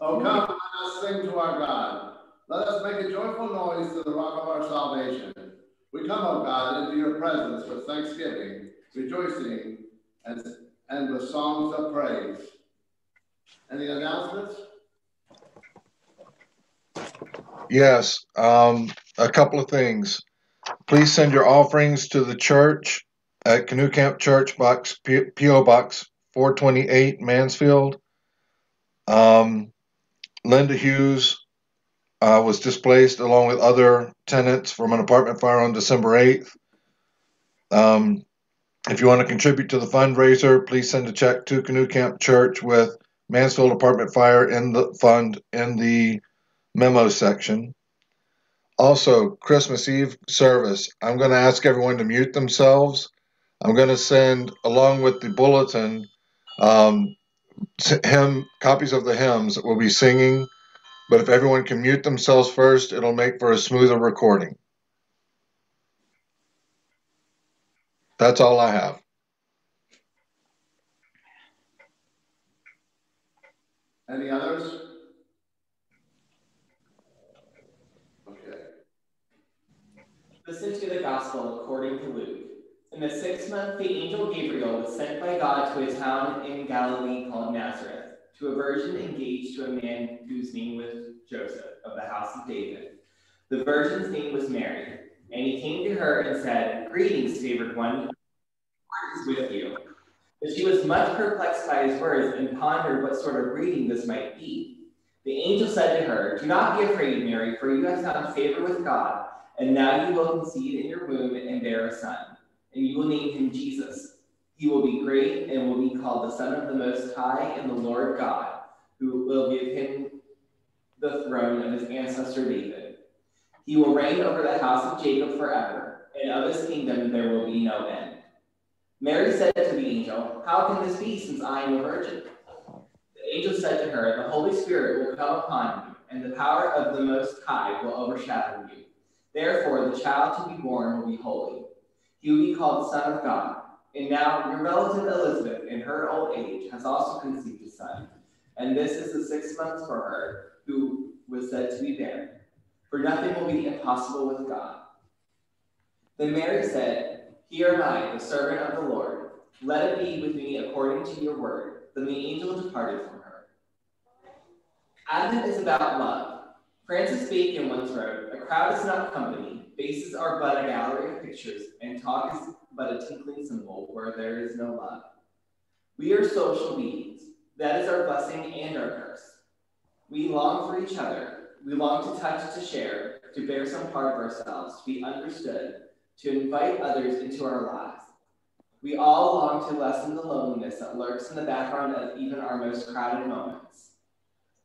Oh, come, let us sing to our God. Let us make a joyful noise to the rock of our salvation. We come, O God, into your presence with thanksgiving, rejoicing, and, and with songs of praise. Any announcements? Yes, um, a couple of things. Please send your offerings to the church at Canoe Camp Church Box P.O. Box 428 Mansfield. Um, Linda Hughes uh, was displaced along with other tenants from an apartment fire on December 8th. Um, if you want to contribute to the fundraiser, please send a check to Canoe Camp Church with Mansfield apartment fire in the fund in the memo section. Also, Christmas Eve service. I'm going to ask everyone to mute themselves. I'm going to send, along with the bulletin, um, hymn copies of the hymns that we'll be singing. But if everyone can mute themselves first, it'll make for a smoother recording. That's all I have. Any others? Okay. Listen to the gospel according to Luke. In the sixth month, the angel Gabriel was sent by God to a town in Galilee called Nazareth, to a virgin engaged to a man whose name was Joseph, of the house of David. The virgin's name was Mary. And he came to her and said, Greetings, favored one, the Lord is with you. But she was much perplexed by his words and pondered what sort of greeting this might be. The angel said to her, Do not be afraid, Mary, for you have found favor with God, and now you will conceive in your womb and bear a son, and you will name him Jesus. He will be great and will be called the Son of the Most High and the Lord God, who will give him the throne of his ancestor David. He will reign over the house of Jacob forever, and of his kingdom there will be no end. Mary said to the angel, How can this be since I am a virgin? The angel said to her, The Holy Spirit will come upon you, and the power of the Most High will overshadow you. Therefore, the child to be born will be holy. He will be called Son of God. And now your relative Elizabeth, in her old age, has also conceived a son. And this is the sixth month for her, who was said to be barren. For nothing will be impossible with God. Then Mary said, here am I, the servant of the Lord. Let it be with me according to your word. Then the angel departed from her. Advent is about love. Francis Bacon once wrote, A crowd is not company, faces are but a gallery of pictures, and talk is but a tinkling cymbal where there is no love. We are social beings. That is our blessing and our curse. We long for each other. We long to touch, to share, to bear some part of ourselves, to be understood, to invite others into our lives. We all long to lessen the loneliness that lurks in the background of even our most crowded moments.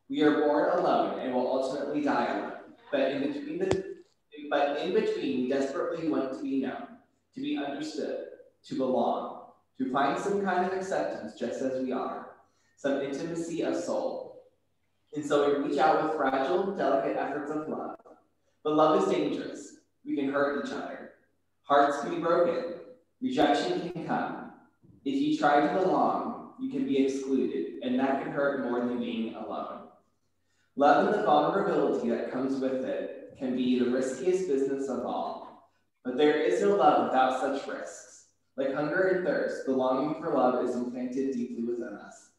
We are born alone and will ultimately die alone, but in between the but in between we desperately want to be known, to be understood, to belong, to find some kind of acceptance just as we are, some intimacy of soul. And so we reach out with fragile, delicate efforts of love. But love is dangerous. We can hurt each other. Hearts can be broken. Rejection can come. If you try to belong, you can be excluded, and that can hurt more than being alone. Love and the vulnerability that comes with it can be the riskiest business of all. But there is no love without such risks. Like hunger and thirst, the longing for love is implanted deeply within us.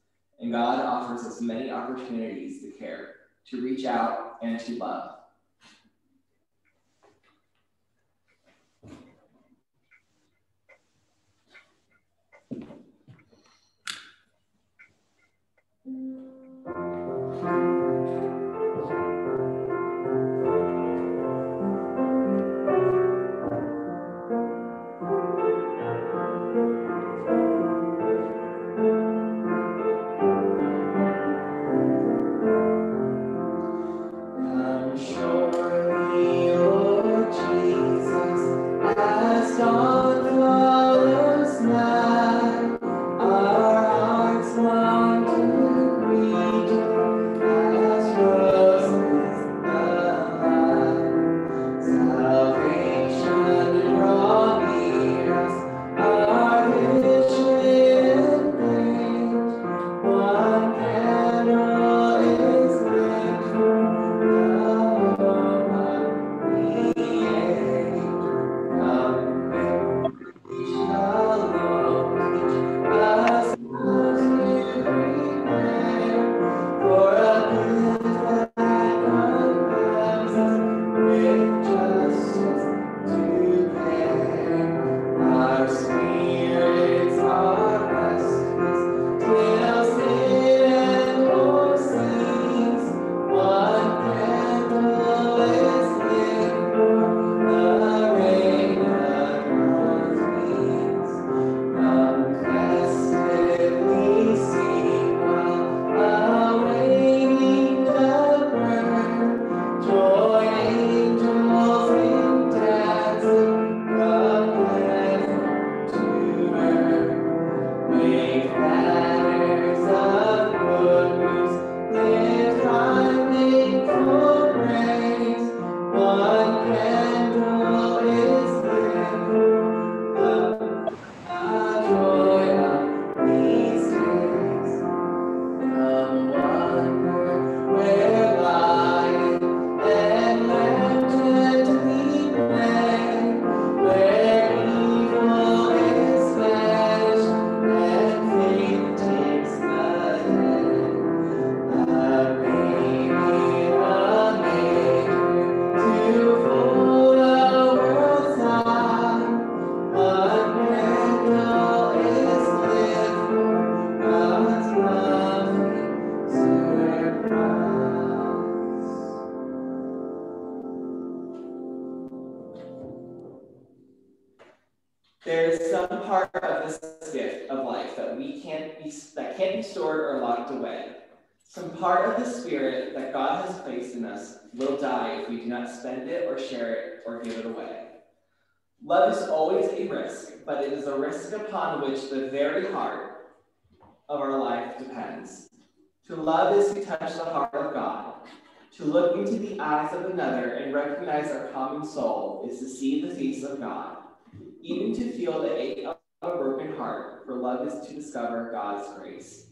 And God offers us many opportunities to care, to reach out, and to love. Priceless gift of life that we can't be that can't be stored or locked away. Some part of the spirit that God has placed in us will die if we do not spend it or share it or give it away. Love is always a risk, but it is a risk upon which the very heart of our life depends. To love is to touch the heart of God. To look into the eyes of another and recognize our common soul is to see the face of God. Even to feel the ache of a broken heart, for love is to discover God's grace.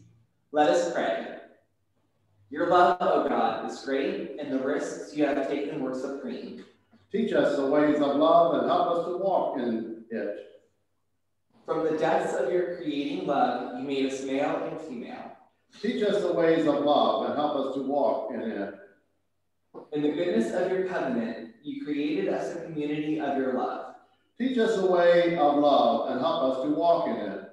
Let us pray. Your love, O oh God, is great, and the risks you have taken were supreme. Teach us the ways of love and help us to walk in it. From the depths of your creating love, you made us male and female. Teach us the ways of love and help us to walk in it. In the goodness of your covenant, you created us a community of your love. Teach us the way of love and help us to walk in it.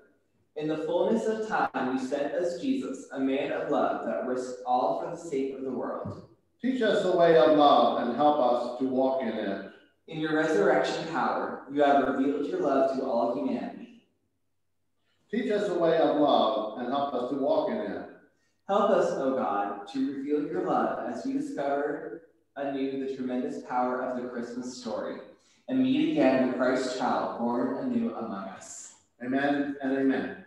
In the fullness of time, you sent us Jesus, a man of love that risked all for the sake of the world. Teach us the way of love and help us to walk in it. In your resurrection power, you have revealed your love to all humanity. Teach us the way of love and help us to walk in it. Help us, O God, to reveal your love as we discover anew the tremendous power of the Christmas story and meet again the Christ child born anew among us. Amen and amen.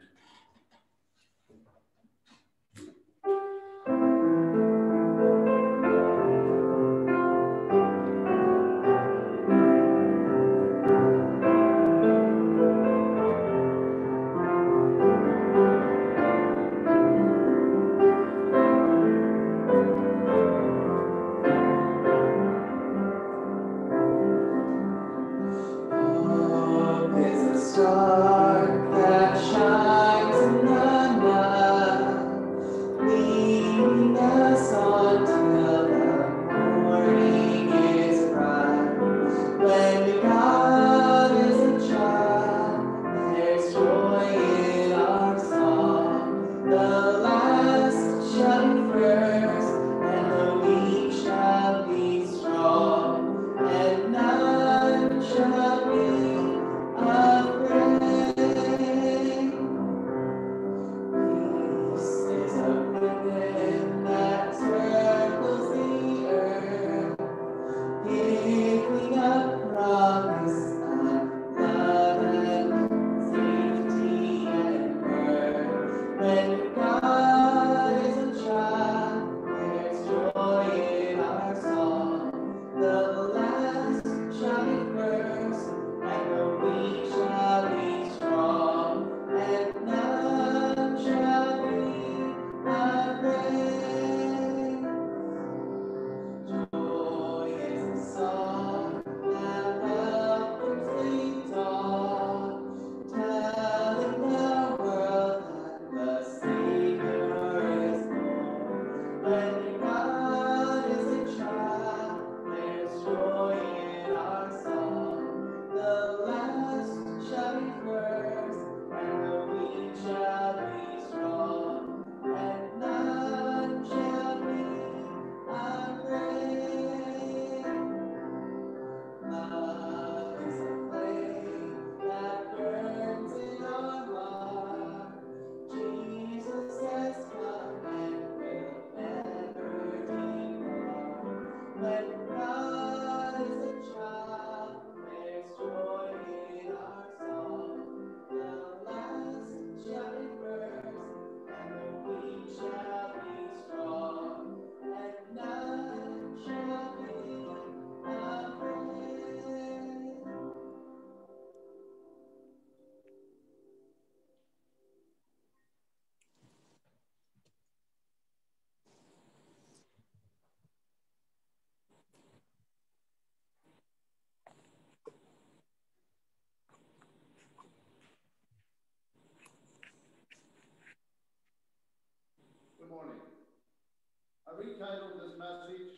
I retitled this message,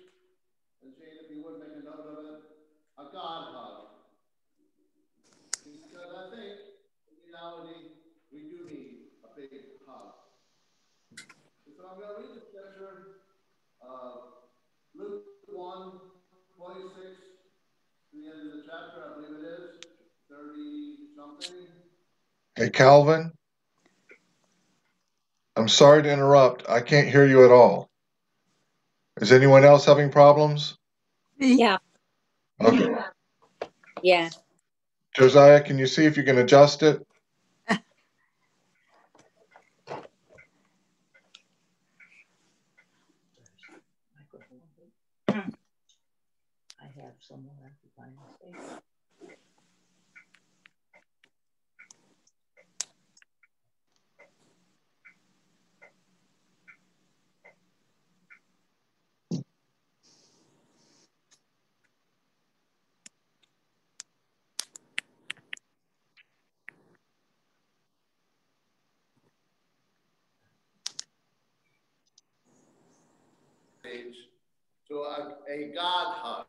and Jane, if you would make a note of it, a God hug. Because I think, in reality, we do need a big hug. so I'm going to read the scripture, uh, Luke 1, 26, to the end of the chapter, I believe it is, 30 something. Hey, Calvin. I'm sorry to interrupt. I can't hear you at all. Is anyone else having problems? Yeah, Okay. yeah. Josiah, can you see if you can adjust it? I have somewhere to find it. To a, a God hug.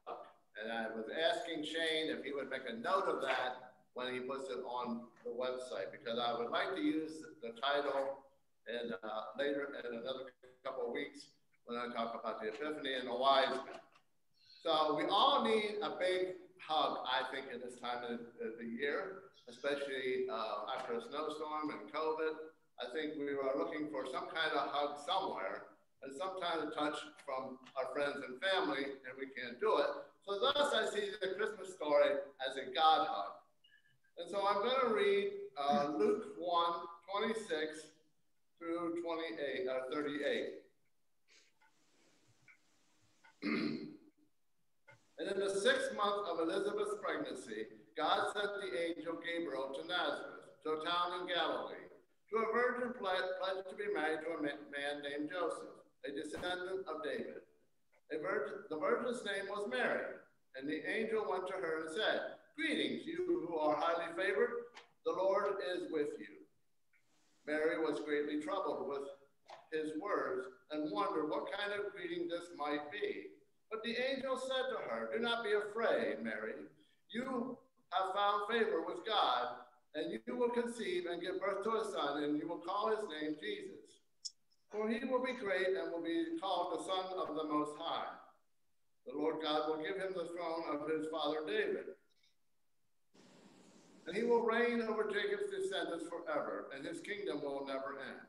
And I was asking Shane if he would make a note of that when he puts it on the website, because I would like to use the title and uh, later in another couple of weeks when I talk about the Epiphany and the wise. So we all need a big hug, I think, at this time of the, the year, especially uh, after a snowstorm and COVID. I think we are looking for some kind of hug somewhere and sometimes a touch from our friends and family, and we can't do it. So thus I see the Christmas story as a God hug. And so I'm going to read uh, Luke 1, 26 through 28, uh, 38. and in the sixth month of Elizabeth's pregnancy, God sent the angel Gabriel to Nazareth, to a town in Galilee, to a virgin pledged to be married to a man named Joseph a descendant of David. Virgin, the virgin's name was Mary, and the angel went to her and said, Greetings, you who are highly favored, the Lord is with you. Mary was greatly troubled with his words and wondered what kind of greeting this might be. But the angel said to her, Do not be afraid, Mary. You have found favor with God, and you will conceive and give birth to a son, and you will call his name Jesus. For he will be great and will be called the Son of the Most High. The Lord God will give him the throne of his father David. And he will reign over Jacob's descendants forever, and his kingdom will never end.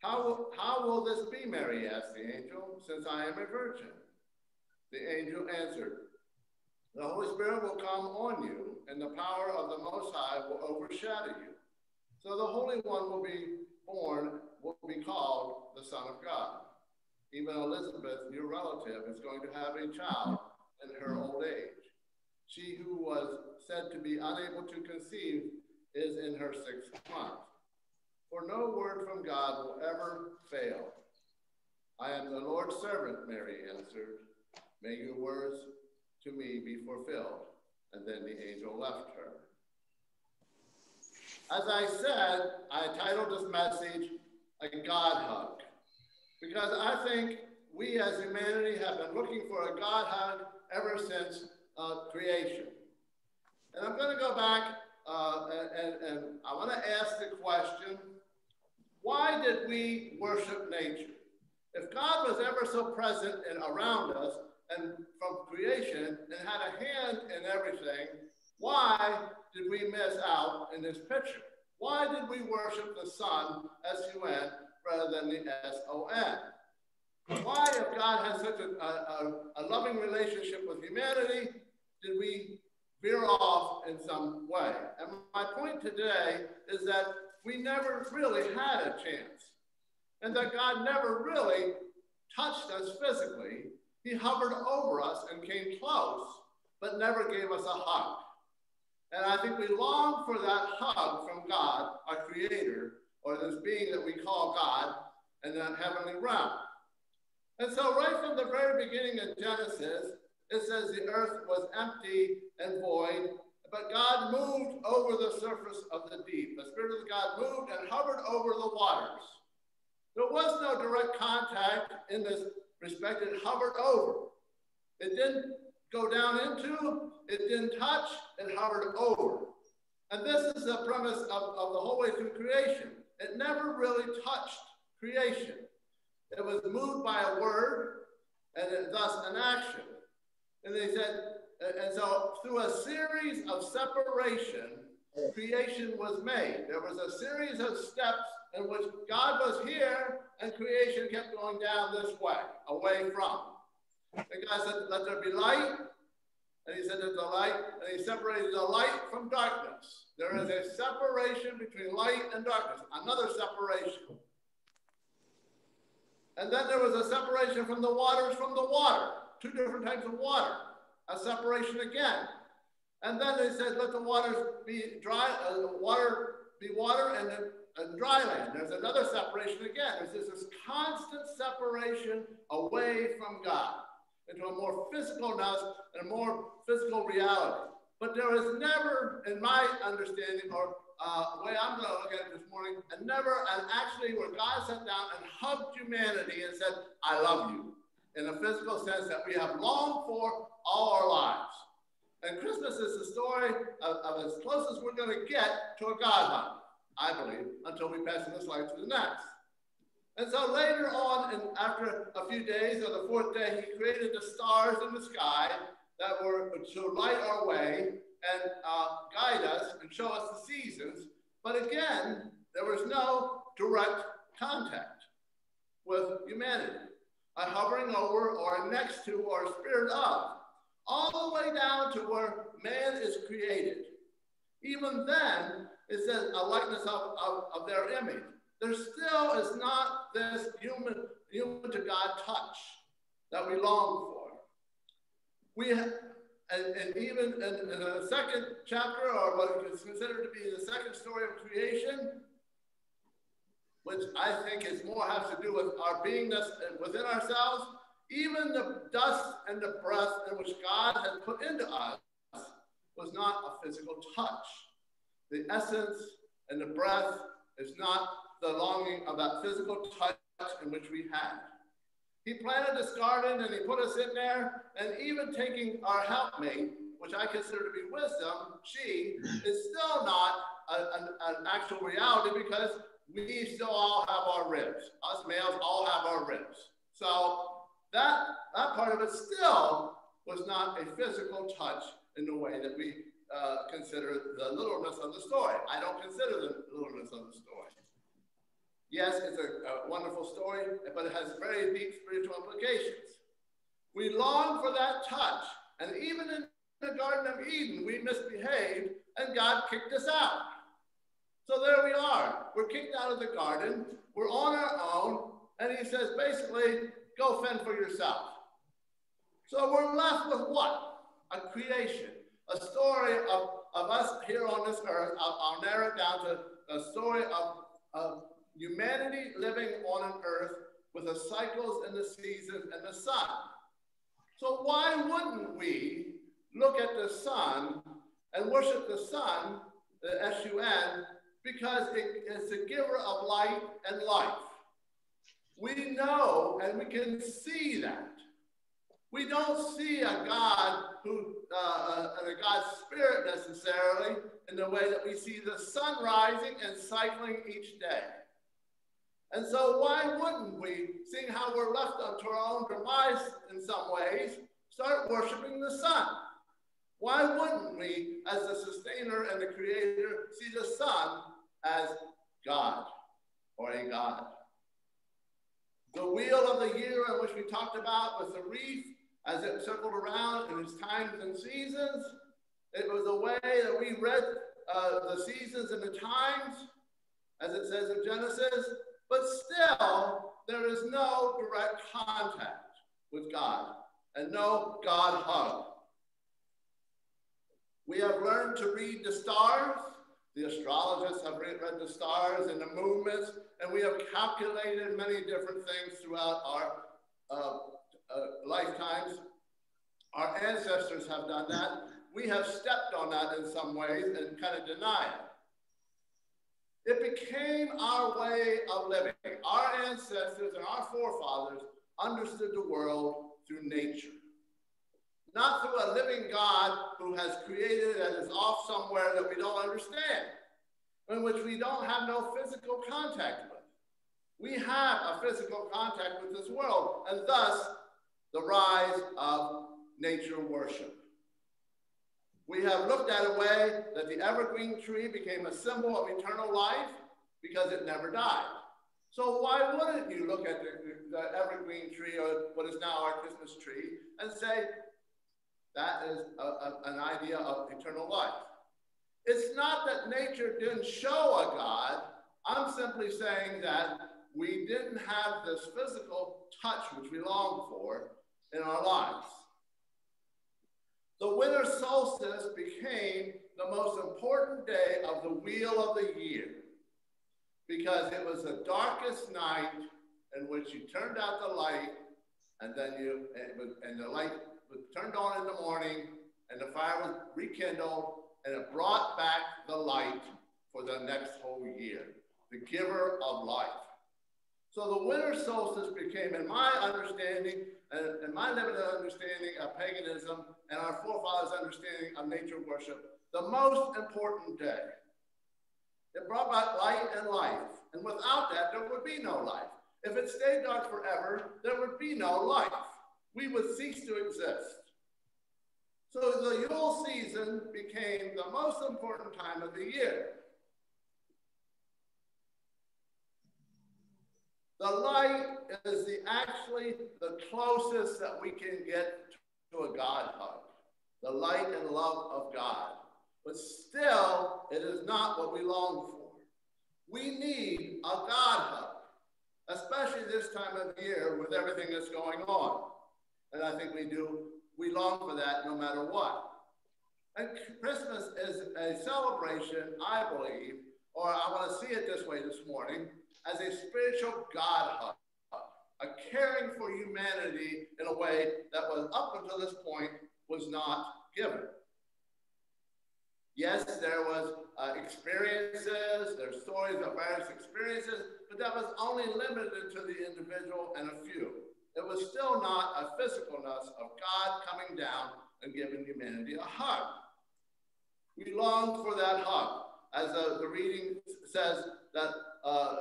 How will, how will this be, Mary asked the angel, since I am a virgin? The angel answered, The Holy Spirit will come on you, and the power of the Most High will overshadow you. So the Holy One will be born will be called the Son of God. Even Elizabeth, your relative, is going to have a child in her old age. She who was said to be unable to conceive is in her sixth month. For no word from God will ever fail. I am the Lord's servant, Mary answered. May your words to me be fulfilled. And then the angel left her. As I said, I titled this message a God hug. Because I think we as humanity have been looking for a God hug ever since uh, creation. And I'm going to go back uh, and, and I want to ask the question why did we worship nature? If God was ever so present and around us and from creation and had a hand in everything, why did we miss out in this picture? Why did we worship the Sun, S-U-N, rather than the S-O-N? Why, if God has such a, a, a loving relationship with humanity, did we veer off in some way? And my point today is that we never really had a chance, and that God never really touched us physically. He hovered over us and came close, but never gave us a hug. And I think we long for that hug from God, our creator, or this being that we call God, and that heavenly realm. And so, right from the very beginning in Genesis, it says the earth was empty and void, but God moved over the surface of the deep. The Spirit of God moved and hovered over the waters. There was no direct contact in this respect, it hovered over. It didn't go down into, it didn't touch, it hovered over. And this is the premise of, of the whole way through creation. It never really touched creation. It was moved by a word and it, thus an action. And they said, and so through a series of separation creation was made. There was a series of steps in which God was here and creation kept going down this way, away from. And God said, Let there be light. And he said, There's a light. And he separated the light from darkness. There is a separation between light and darkness, another separation. And then there was a separation from the waters from the water, two different types of water, a separation again. And then they said, let the waters be dry, uh, water be water and, and dry land. There's another separation again. There's this constant separation away from God into a more physical physicalness and a more physical reality. But there is never, in my understanding or uh, way I'm going to look at it this morning, and never, and actually where God sat down and hugged humanity and said, I love you, in a physical sense that we have longed for all our lives. And Christmas is the story of, of as close as we're going to get to a God hug, I believe, until we pass from this life to the next. And so later on, and after a few days, on the fourth day, he created the stars in the sky that were to light our way and uh, guide us and show us the seasons. But again, there was no direct contact with humanity, a hovering over or next to or spirit of all the way down to where man is created. Even then, it says a likeness of, of, of their image. There still is not this human, human to God touch that we long for. We and, and even in, in the second chapter, or what is considered to be the second story of creation, which I think is more has to do with our beingness within ourselves, even the dust and the breath in which God has put into us was not a physical touch. The essence and the breath is not the longing of that physical touch in which we had. He planted this garden and he put us in there, and even taking our helpmate, which I consider to be wisdom, she is still not a, an, actual reality because we still all have our ribs. Us males all have our ribs. So that, that part of it still was not a physical touch in the way that we uh, consider the littleness of the story. I don't consider the littleness of the story. Yes, it's a, a wonderful story, but it has very deep spiritual implications. We long for that touch. And even in the Garden of Eden, we misbehaved and God kicked us out. So there we are. We're kicked out of the garden. We're on our own. And he says, basically, Go fend for yourself. So we're left with what? A creation, a story of, of us here on this earth. I'll, I'll narrow it down to a story of, of humanity living on an earth with the cycles and the seasons and the sun. So why wouldn't we look at the sun and worship the sun, the S-U-N, because it is the giver of light and life. We know and we can see that. We don't see a God who, uh, a God spirit necessarily in the way that we see the sun rising and cycling each day. And so, why wouldn't we, seeing how we're left unto our own demise in some ways, start worshiping the sun? Why wouldn't we, as the sustainer and the creator, see the sun as God or a God? The wheel of the year in which we talked about was the wreath as it circled around in its times and seasons. It was a way that we read uh, the seasons and the times, as it says in Genesis, but still there is no direct contact with God and no God hug. We have learned to read the stars the astrologists have read, the stars and the movements, and we have calculated many different things throughout our uh, uh, lifetimes. Our ancestors have done that. We have stepped on that in some ways and kind of denied it. It became our way of living. Our ancestors and our forefathers understood the world through nature not through a living God who has created and is off somewhere that we don't understand, in which we don't have no physical contact with. We have a physical contact with this world, and thus the rise of nature worship. We have looked at a way that the evergreen tree became a symbol of eternal life because it never died. So why wouldn't you look at the, the evergreen tree or what is now our Christmas tree and say that is a, a, an idea of eternal life? It's not that nature didn't show a God. I'm simply saying that we didn't have this physical touch which we long for in our lives. The winter solstice became the most important day of the wheel of the year because it was the darkest night in which you turned out the light and then you, and the light was turned on in the morning and the fire was rekindled and it brought back the light for the next whole year, the giver of life. So the winter solstice became, in my understanding, and in my limited understanding of paganism and our forefathers' understanding of nature worship, the most important day. It brought back light and life. And without that, there would be no life. If it stayed dark forever, there would be no life. We would cease to exist. So the Yule season became the most important time of the year. The light is the actually the closest that we can get to a God hug, the light and love of God. But still, it is not what we long for. We need a God hug, especially this time of year with everything that's going on. And I think we do, we long for that no matter what. And Christmas is a celebration, I believe, or I want to see it this way this morning, as a spiritual God hug, a caring for humanity in a way that was up until this point was not given. Yes, there was uh, experiences, there's stories of various experiences, but that was only limited to the individual and a few. It was still not a physicalness of God coming down and giving humanity a hug. We long for that hug. As uh, the reading says, that uh,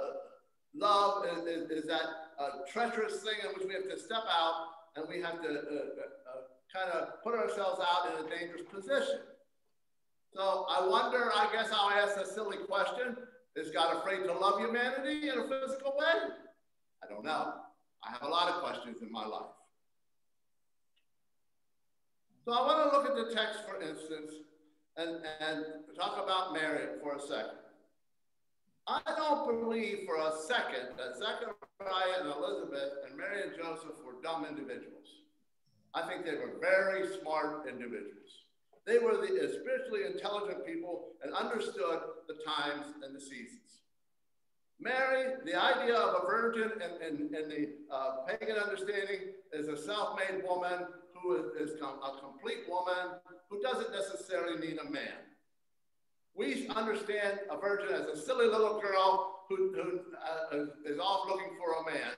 love is, is, is that uh, treacherous thing in which we have to step out and we have to uh, uh, uh, kind of put ourselves out in a dangerous position. So I wonder, I guess I'll ask a silly question. Is God afraid to love humanity in a physical way? I don't know. I have a lot of questions in my life. So I want to look at the text, for instance, and, and talk about Mary for a second. I don't believe for a second that Zechariah and Elizabeth and Mary and Joseph were dumb individuals. I think they were very smart individuals. They were the spiritually intelligent people and understood the times and the seasons. Mary, the idea of a virgin in, in, in the uh, pagan understanding, is a self made woman who is, is com- a complete woman who doesn't necessarily need a man. We understand a virgin as a silly little girl who, who uh, is off looking for a man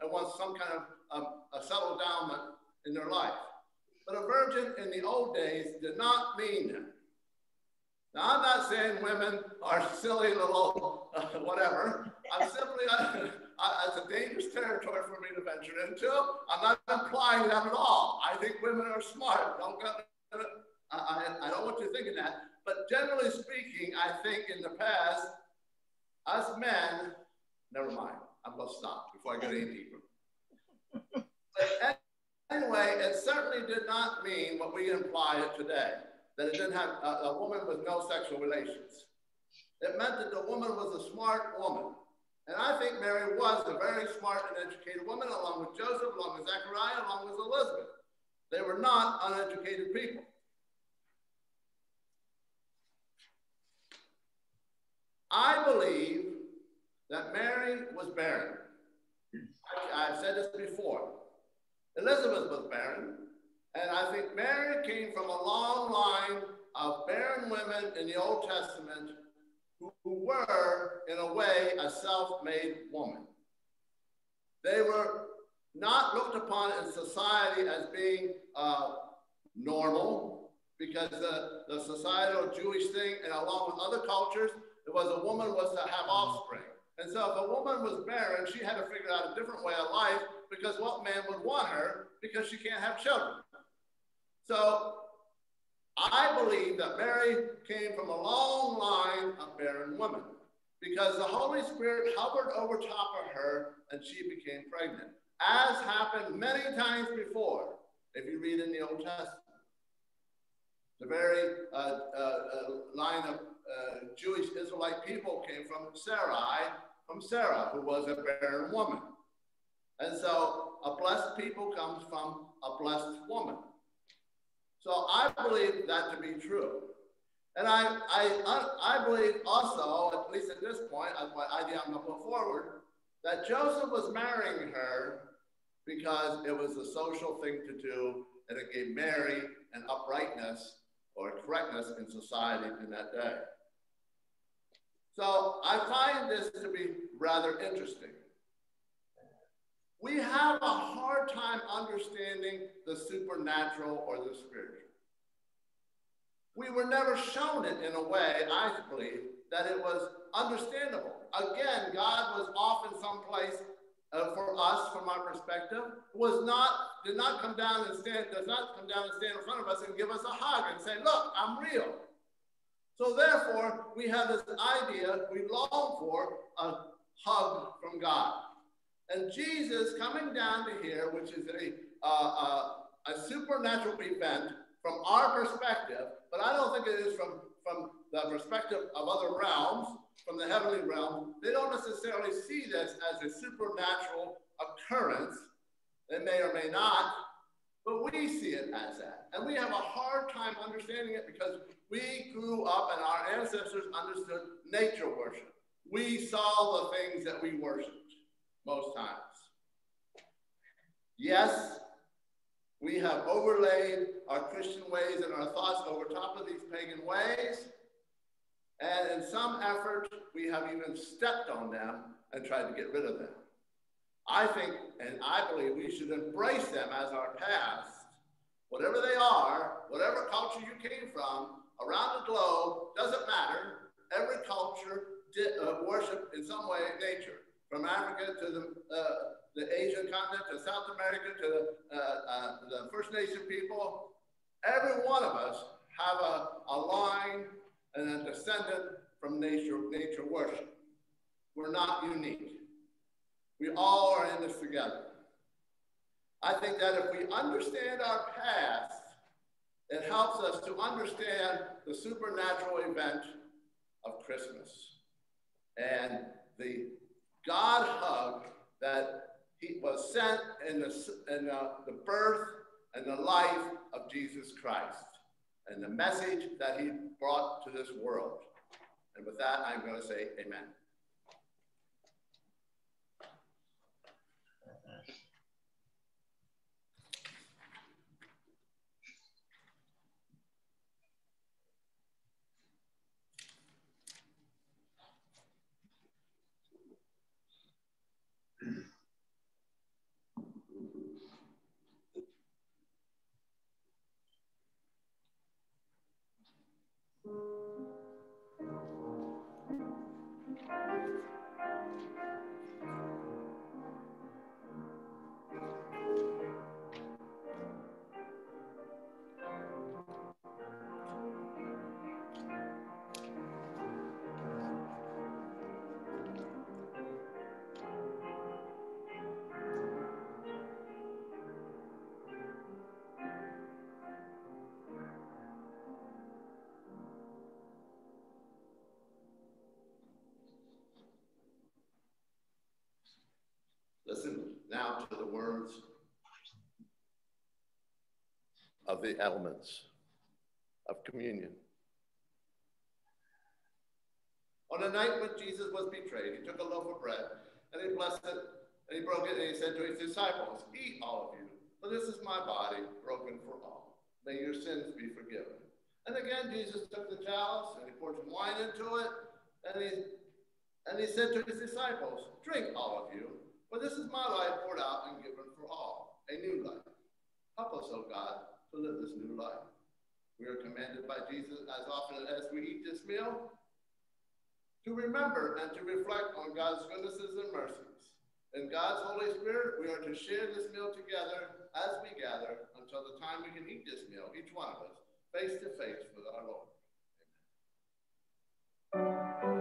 and wants some kind of a settled down in their life. But a virgin in the old days did not mean that. Now, I'm not saying women are silly little uh, whatever. I'm simply, uh, it's a dangerous territory for me to venture into. I'm not implying that at all. I think women are smart. Don't get, I, I, I don't want you thinking that. But generally speaking, I think in the past, us men, never mind, I'm going to stop before I get any deeper. anyway, it certainly did not mean what we imply it today, that it didn't have a, a woman with no sexual relations. It meant that the woman was a smart woman. And I think Mary was a very smart and educated woman, along with Joseph, along with Zechariah, along with Elizabeth. They were not uneducated people. I believe that Mary was barren. I, have said this before. Elizabeth was barren, and I think Mary came from a long line of barren women in the Old Testament who, who were, in a way, a self made woman. They were not looked upon in society as being uh, normal because the, the societal Jewish thing, and along with other cultures, it was a woman was to have offspring. And so if a woman was barren, she had to figure out a different way of life because what man would want her because she can't have children. So I believe that Mary came from a long line of barren women because the Holy Spirit hovered over top of her and she became pregnant, as happened many times before, if you read in the Old Testament. The very uh, uh, uh, line of uh, Jewish Israelite people came from Sarai, from Sarah, who was a barren woman. And so a blessed people comes from a blessed woman. So I believe that to be true. And I, I, I believe also, at least at this point, as my idea I'm going to put forward, that Joseph was marrying her because it was a social thing to do and it gave Mary an uprightness or correctness in society in that day. So I find this to be rather interesting. We have a hard time understanding the supernatural or the spiritual. We were never shown it in a way, I believe, that it was understandable. Again, God was off in some place uh, for us, from our perspective, was not did not come down and stand does not come down and stand in front of us and give us a hug and say, "Look, I'm real." So therefore, we have this idea we long for a hug from God, and Jesus coming down to here, which is a uh, uh, a supernatural event from our perspective, but I don't think it is from from the perspective of other realms from the heavenly realm, they don't necessarily see this as a supernatural occurrence. They may or may not, but we see it as that. And we have a hard time understanding it because we grew up and our ancestors understood nature worship. We saw the things that we worshiped most times. Yes, we have overlaid our Christian ways and our thoughts over top of these pagan ways. And in some effort, we have even stepped on them and tried to get rid of them. I think and I believe we should embrace them as our past, whatever they are, whatever culture you came from, around the globe, doesn't matter. Every culture did, uh, worship in some way nature, from Africa to the, uh, the Asian continent to South America to the, uh, uh the First Nation people. Every one of us have a, a line and a descendant from nature, nature worship. We're not unique. We all are in this together. I think that if we understand our past, it helps us to understand the supernatural event of Christmas and the God hug that he was sent in the, in the, the birth and the life of Jesus Christ and the message that he brought to this world. And with that, I'm going to say amen. Listen now to the words of the elements of communion. On the night when Jesus was betrayed, he took a loaf of bread and he blessed it and he broke it and he said to his disciples, Eat all of you, for this is my body broken for all. May your sins be forgiven. And again, Jesus took the chalice and he poured some wine into it and he, and he said to his disciples, Drink all of you, this is my life poured out and given for all, a new life. Help us, O God, to live this new life. We are commanded by Jesus as often as we eat this meal to remember and to reflect on God's goodnesses and mercies. In God's Holy Spirit, we are to share this meal together as we gather until the time we can eat this meal, each one of us, face to face with our Lord. Praise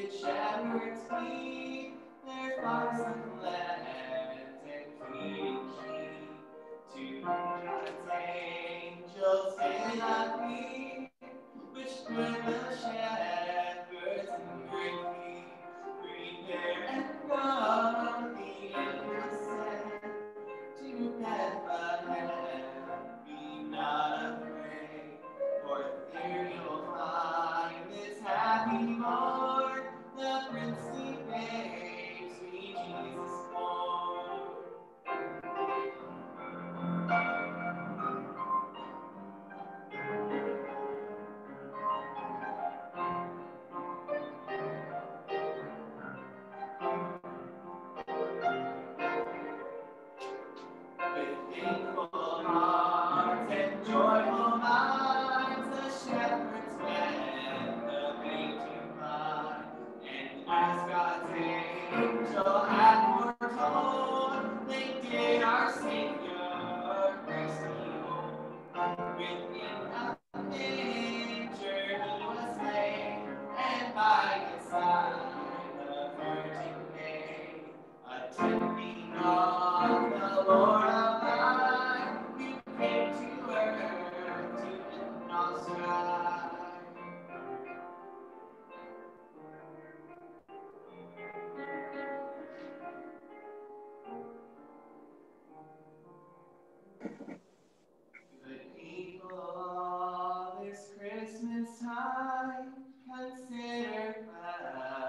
It shepherds feed their flocks time consider us.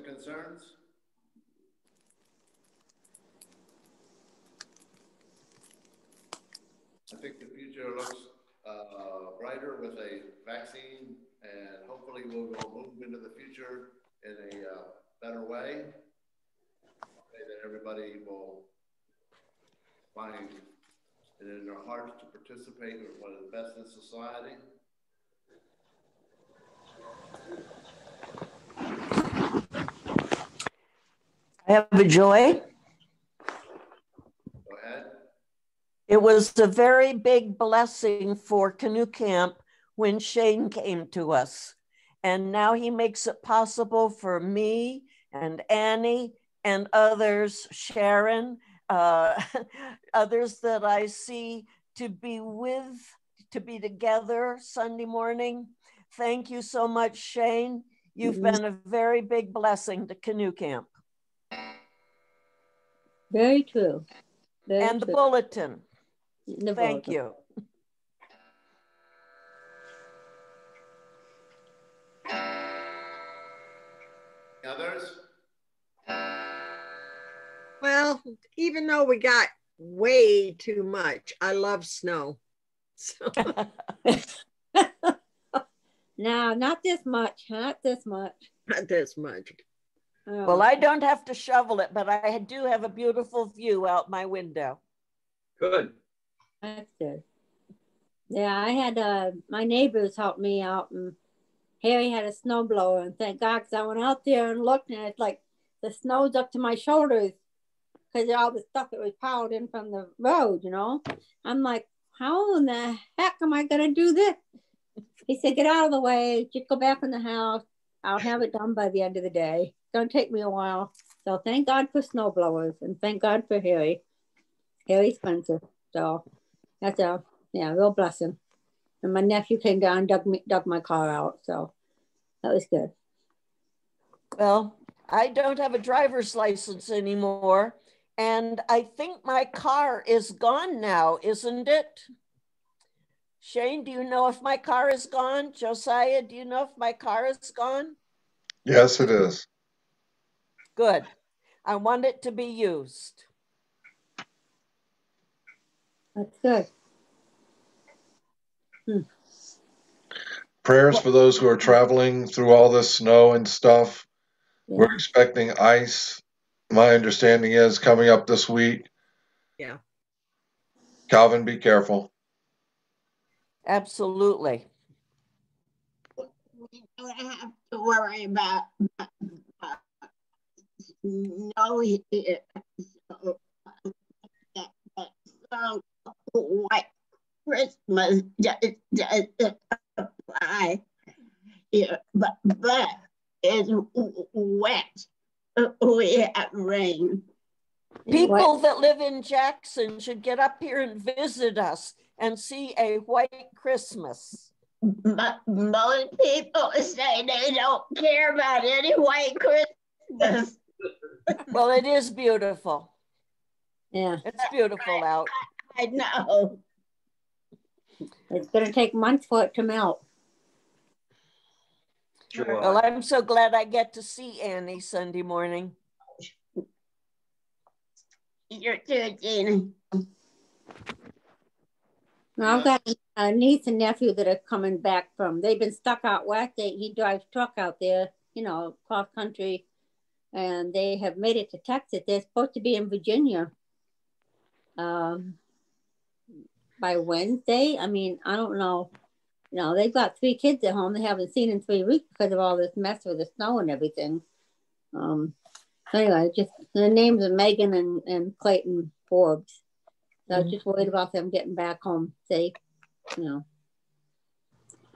And concerns. I think the future looks uh, brighter with a vaccine, and hopefully we'll move into the future in a uh, better way. That everybody will find it in their hearts to participate in what is best in society. Have a joy. Go ahead. It was a very big blessing for Canoe Camp when Shane came to us. And now he makes it possible for me and Annie and others, Sharon, uh, others that I see to be with, to be together Sunday morning. Thank you so much, Shane. You've mm-hmm. been a very big blessing to Canoe Camp. Very true. Very and true. the bulletin. The Thank bulletin. you. Others? Well, even though we got way too much, I love snow. So. no, not this much. Not this much. Not this much. Oh. Well, I don't have to shovel it, but I do have a beautiful view out my window. Good. That's good. Yeah, I had uh, my neighbors help me out, and Harry had a snowblower, and thank God, because I went out there and looked, and it's like the snow's up to my shoulders because all the stuff that was piled in from the road, you know. I'm like, how in the heck am I gonna do this? He said, get out of the way, just go back in the house. I'll have it done by the end of the day. Don't take me a while. So thank God for snow blowers and thank God for Harry. Harry Spencer. So that's a yeah, real blessing. And my nephew came down and dug me dug my car out. So that was good. Well, I don't have a driver's license anymore. And I think my car is gone now, isn't it? Shane, do you know if my car is gone? Josiah, do you know if my car is gone? Yes, it is. Good. I want it to be used. That's good. Hmm. Prayers for those who are traveling through all this snow and stuff. Yeah. We're expecting ice. My understanding is coming up this week. Yeah. Calvin, be careful. Absolutely. We don't have to worry about no here. So, so white Christmas just doesn't apply here, but, but it's wet. Oh, we have rain. People that live in Jackson should get up here and visit us and see a white Christmas. But most people say they don't care about any white Christmas well, it is beautiful. Yeah. It's beautiful out. I know. It's going to take months for it to melt. Sure. Well, I'm so glad I get to see Annie Sunday morning. You're too, Gina. I've got a niece and nephew that are coming back from. They've been stuck out west. They, he drives truck out there, you know, cross country and they have made it to Texas. They're supposed to be in Virginia um, by Wednesday. I mean, I don't know. You know, they've got three kids at home they haven't seen in three weeks because of all this mess with the snow and everything. Um, anyway, just the names of Megan and, and Clayton Forbes. So mm-hmm. I was just worried about them getting back home safe. You know,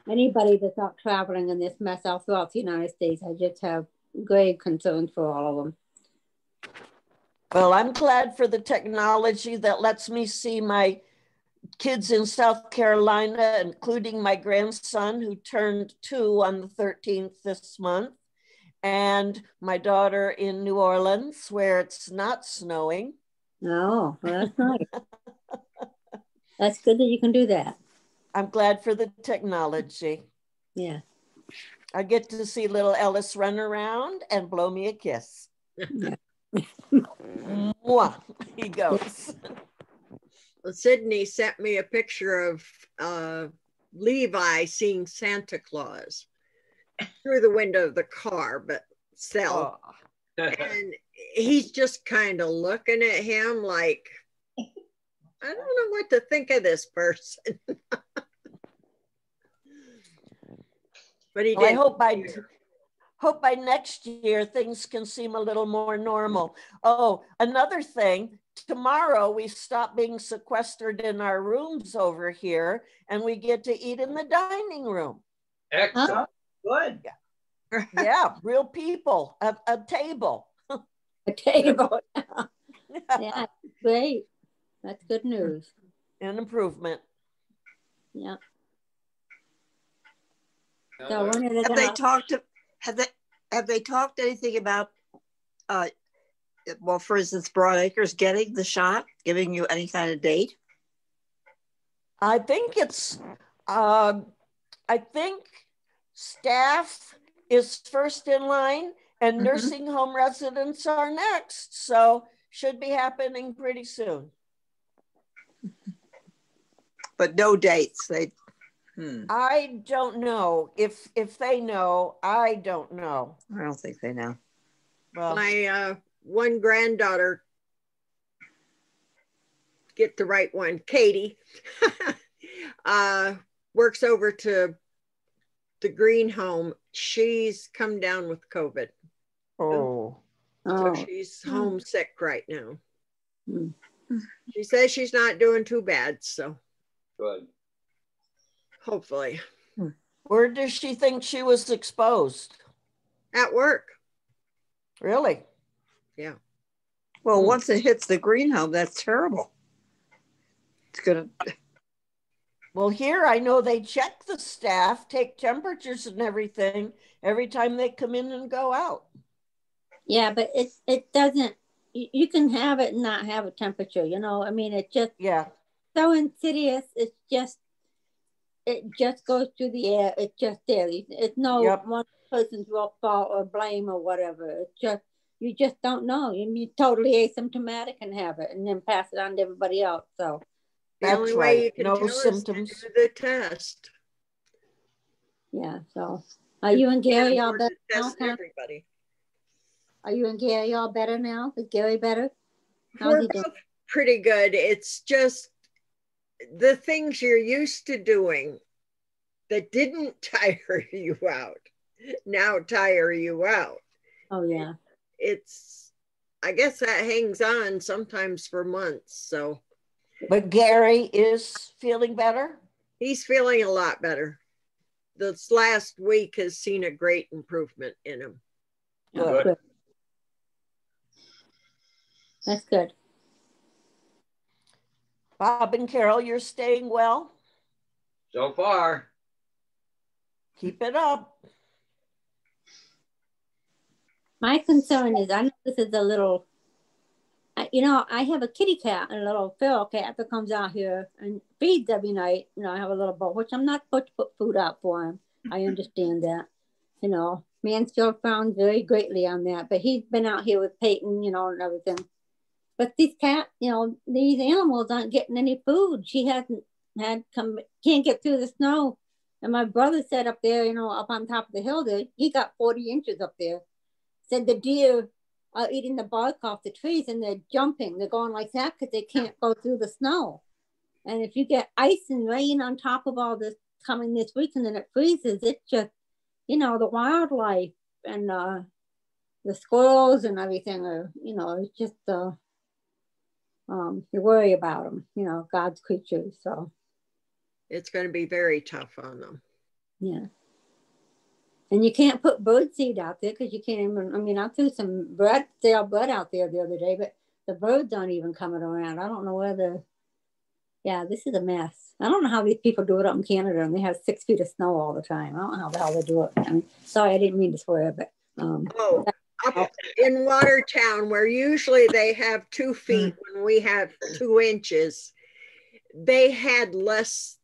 anybody that's out traveling in this mess all throughout the United States, I just have great concern for all of them. Well, I'm glad for the technology that lets me see my kids in South Carolina, including my grandson who turned two on the 13th this month, and my daughter in New Orleans where it's not snowing. Oh, well, that's nice. that's good that you can do that. I'm glad for the technology. Yeah. I get to see little Ellis run around and blow me a kiss. Mwah, he goes. Well, Sydney sent me a picture of uh, Levi seeing Santa Claus through the window of the car, but still. Oh, And he's just kind of looking at him like, I don't know what to think of this person. but he Well, I hope by hope by next year things can seem a little more normal. Oh, another thing, tomorrow we stop being sequestered in our rooms over here and we get to eat in the dining room. Excellent. Good. Yeah, real people at a table. A table. yeah, great. That's good news. An improvement. Yeah. So one of the Have they talked to, have they, have they talked anything about, uh, well, for instance, Broad Acres getting the shot, giving you any kind of date? I think it's um I think staff is first in line and Mhm. nursing home residents are next. So should be happening pretty soon. But no dates. They, hmm, I don't know if if they know. I don't know. I don't think they know. Well, My uh, one granddaughter, get the right one, Katie, uh, works over to the green home. She's come down with COVID. oh, So Oh, she's homesick right now. Hmm. She says she's not doing too bad, so Good. Hopefully where does she think she was exposed? at work. Really? Yeah. Well, Hmm. once it hits the green home, that's terrible. It's gonna, Well, here I know they check the staff, take temperatures and everything every time they come in and go out. yeah, but it it doesn't. You, you can have it and not have a temperature. You know, I mean, it just Yeah. so insidious. It's just it just goes through the air. It just there. It's no Yep. one person's fault or blame or whatever. It's just you just don't know. You you're totally asymptomatic and have it, and then pass it on to everybody else. So The That's only way you can No tell is to symptoms. do the test. yeah. So are you and Gary all better to now? everybody. Are you and Gary all better now? Is Gary better? How's We're he doing? both pretty good. It's just the things you're used to doing that didn't tire you out now tire you out. Oh yeah. It's, I guess that hangs on sometimes for months. So But Gary is feeling better. he's feeling a lot better. This last week has seen a great improvement in him. Oh, Good. good. That's good. Bob and Carol, you're staying well. So far. Keep it up. My concern is, I know this is a little, you know, I have a kitty cat, and a little feral cat that comes out here and feeds every night. You know, I have a little bowl, which I'm not supposed to put food out for him. I understand that. You know, Mansfield frowned very greatly on that, but he's been out here with Peyton, you know, and everything. But these cat, you know, these animals aren't getting any food. She hasn't had come, can't get through the snow. And my brother said up there, you know, up on top of the hill there, he got 40 inches up there said the deer are eating the bark off the trees and they're jumping. They're going like that because they can't go through the snow. And if you get ice and rain on top of all this coming this week and then it freezes, it just, you know, the wildlife and uh, the squirrels and everything are, you know, it's just, uh, um, you worry about them, you know, God's creatures. So, It's going to be very tough on them. yeah. And you can't put bird seed out there because you can't even. I mean, I threw some bread, stale bread out there the other day, but the birds aren't even coming around. I don't know whether. Yeah, this is a mess. I don't know how these people do it up in Canada and they have six feet of snow all the time. I don't know how the hell they do it. I mean, sorry, I didn't mean to swear, but um, Oh, up in Watertown, where usually they have two feet when we have two inches, they had less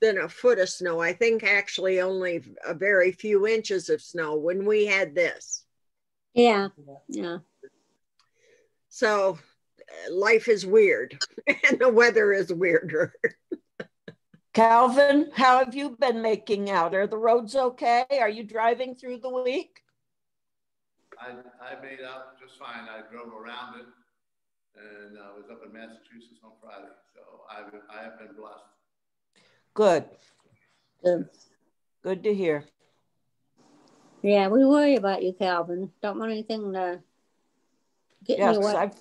than a foot of snow. I think actually only a very few inches of snow when we had this. Yeah, yeah. So uh, life is weird and the weather is weirder. Calvin, how have you been making out? Are the roads okay? Are you driving through the week? I, I made out just fine. I drove around it and I was up in Massachusetts on Friday. So I've, I have been blessed. Good. Good. Good to hear. Yeah, we worry about you, Calvin. Don't want anything to get in Yes, your way. I've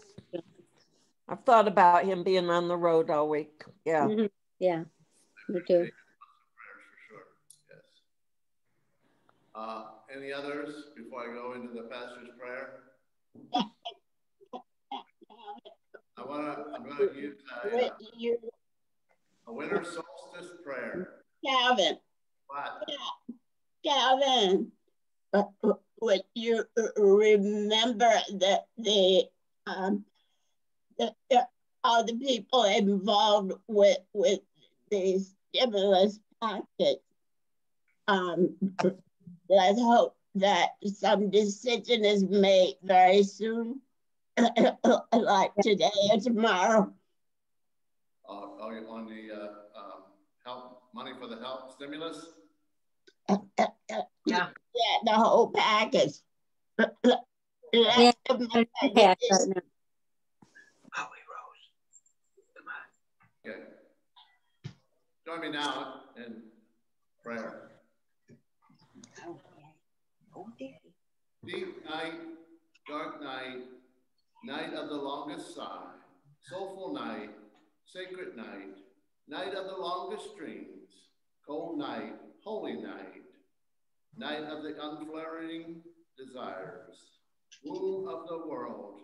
I've thought about him being on the road all week. Yeah. Mhm. Yeah, me too. Prayers for sure. Yes. Uh, any others before I go into the pastor's prayer? I wanna, I'm gonna use a, you, a winter solstice prayer. Calvin, What? Calvin, uh, uh, would you remember that the, um, the, the, all the people involved with, with the stimulus package? Um, let's hope that some decision is made very soon, like today or tomorrow. Uh, are you on the, uh, um, help, money for the help stimulus? Yeah. Yeah, the whole package. Yeah. Let them make a Yeah, decision. Okay. Join me now in prayer. Deep night, dark night, night of the longest sigh, soulful night, sacred night, night of the longest dreams, cold night, holy night, night of the unflaring desires, womb of the world,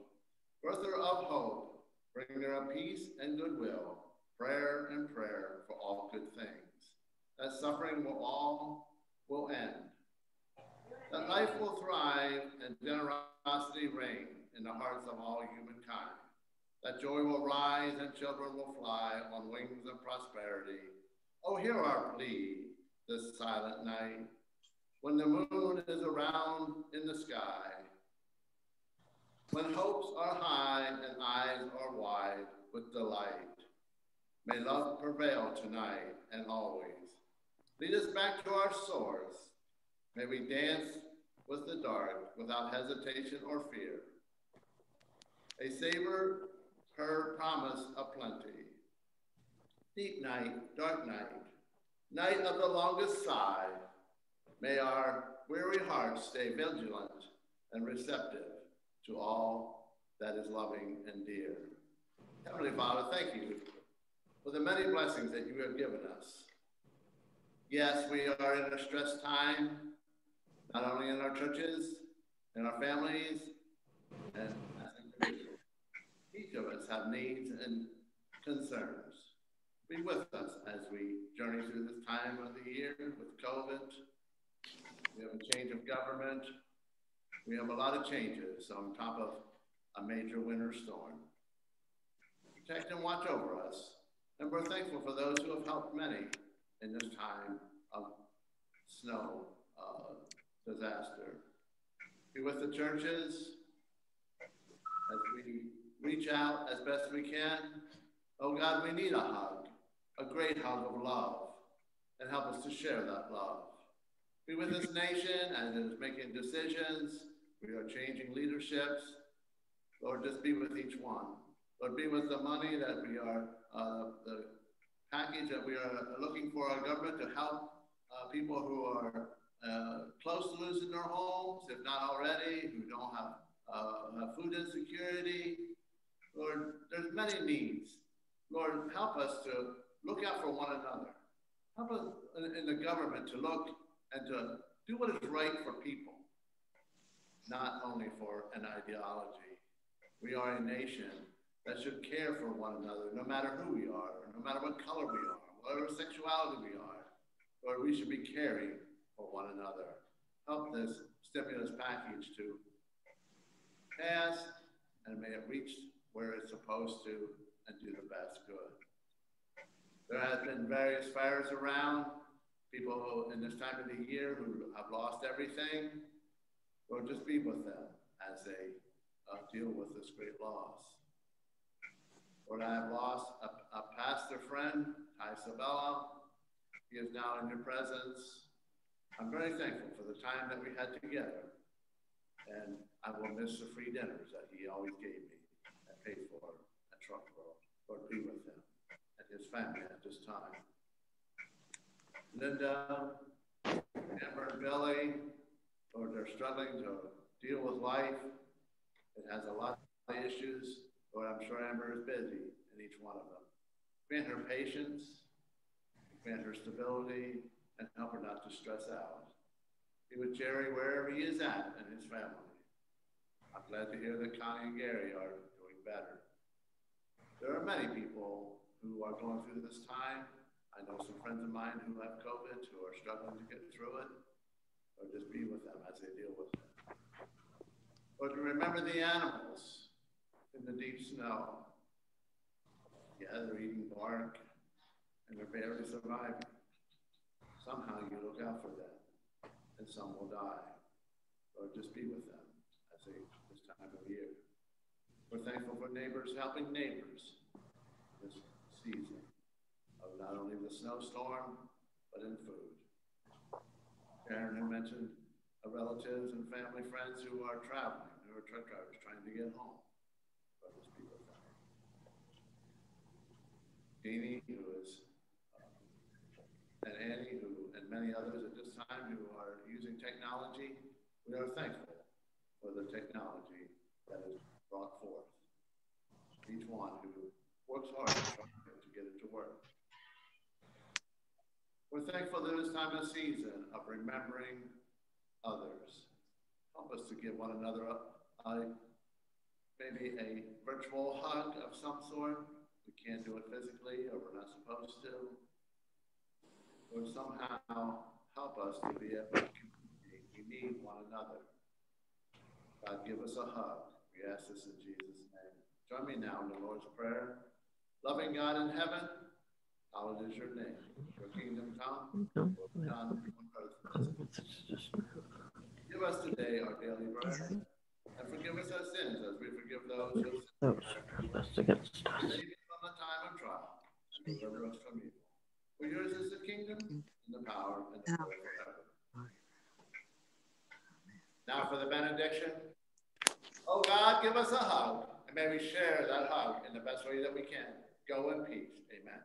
birther of hope, bringer of peace and goodwill, prayer and prayer for all good things, that suffering will all will end, that life will thrive and generosity reign in the hearts of all humankind, that joy will rise and children will fly on wings of prosperity. Oh, hear our plea this silent night, when the moon is around in the sky, when hopes are high and eyes are wide with delight. May love prevail tonight and always. Lead us back to our source. May we dance with the dark without hesitation or fear. A savor her promise of plenty. Deep night, dark night, night of the longest sigh. May our weary hearts stay vigilant and receptive to all that is loving and dear. Heavenly Father, thank you for the many blessings that you have given us. Yes, we are in a stressed time, not only in our churches, in our families, and. Each of us have needs and concerns. Be with us as we journey through this time of the year with COVID. We have a change of government. We have a lot of changes on top of a major winter storm. Protect and watch over us. And we're thankful for those who have helped many in this time of snow uh, disaster. Be with the churches as we reach out as best we can. Oh God, we need a hug, a great hug of love, and help us to share that love. Be with this nation as it is making decisions. We are changing leaderships. Lord, just be with each one. Lord, be with the money that we are, uh, the package that we are looking for our government to help uh, people who are uh, close to losing their homes, if not already, who don't have uh, food insecurity. Lord, there's many needs. Lord, help us to look out for one another. Help us in, the government to look and to do what is right for people, not only for an ideology. We are a nation that should care for one another, no matter who we are, no matter what color we are, whatever sexuality we are. Lord, we should be caring for one another. Help this stimulus package to pass and may it reach where it's supposed to and do the best good. There has been various fires around, people in this time of the year who have lost everything. Lord, just be with them as they uh, deal with this great loss. Lord, I have lost a, a pastor friend, Ty Sabella. He is now in your presence. I'm very thankful for the time that we had together. And I will miss the free dinners that he always gave me and paid for at Truck World. Lord, be with him and his family at this time. Linda, Amber, and Billy, Lord, they're struggling to deal with life. It has a lot of issues. Lord, I'm sure Amber is busy in each one of them. Grant her patience, grant her stability, and help her not to stress out. Be with Jerry wherever he is at and his family. I'm glad to hear that Connie and Gary are doing better. There are many people who are going through this time. I know some friends of mine who have COVID who are struggling to get through it. Or just be with them as they deal with it. But remember the animals in the deep snow. Yeah, they're eating bark and they're barely surviving. Somehow you look out for them, and some will die. Or just be with them as they this time of year. We're thankful for neighbors helping neighbors this season of not only the snowstorm, but in food. Karen had mentioned relatives and family friends who are traveling, who are truck drivers trying to get home. Jeannie, who is, and Annie, who, and many others at this time who are using technology. We are thankful for the technology that is brought forth. Each one who works hard to get it to work. We're thankful that this time of season of remembering others. Help us to give one another a, a maybe a virtual hug of some sort we can't do it physically or we're not supposed to, or somehow help us to be able to communicate. We need one another. God, give us a hug. We ask this in Jesus' name. Join me now in the Lord's Prayer. Loving God in heaven, hallowed is your name. Your kingdom come, done on earth. Give us today our daily bread, and forgive us our sins as we forgive those who sin against us from the time of trial and deliver us from evil. For yours is the kingdom and the power and the glory forever. Now for the benediction. Oh God, give us a hug, and may we share that hug in the best way that we can. Go in peace. Amen.